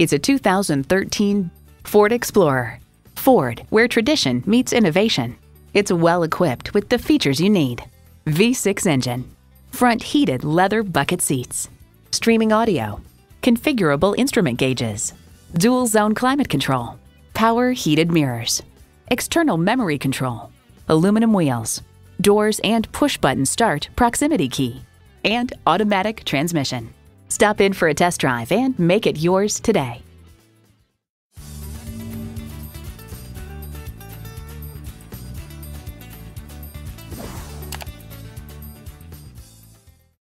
It's a 2013 Ford Explorer. Ford, where tradition meets innovation. It's well equipped with the features you need. V6 engine, front heated leather bucket seats, streaming audio, configurable instrument gauges, dual zone climate control, power heated mirrors, external memory control, aluminum wheels, doors and push button start proximity key, and automatic transmission. Stop in for a test drive and make it yours today.